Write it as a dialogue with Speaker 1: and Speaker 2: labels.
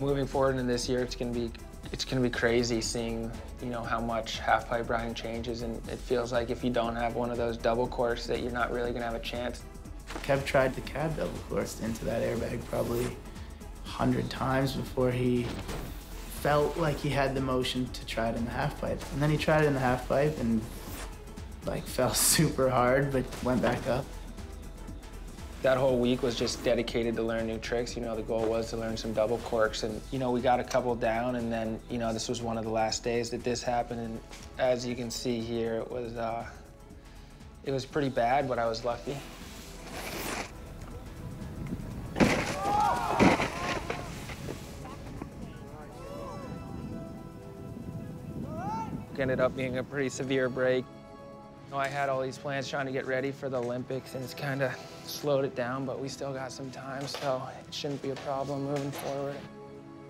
Speaker 1: Moving forward in this year, it's going to be it's going to be crazy seeing, you know, how much half pipe riding changes, and it feels like if you don't have one of those double corks that you're not really going to have a chance.
Speaker 2: Kev tried the cab double cork into that airbag probably a hundred times before he felt like he had the motion to try it in the half pipe. And then he tried it in the half pipe and like fell super hard, but went back up.
Speaker 1: That whole week was just dedicated to learn new tricks. You know, the goal was to learn some double corks, and you know, we got a couple down, and then you know, this was one of the last days that this happened, and as you can see here, it was uh, it was pretty bad, but I was lucky. Ended up being a pretty severe break. Know, I had all these plans trying to get ready for the Olympics, and it's kind of slowed it down, but we still got some time, so it shouldn't be a problem moving forward.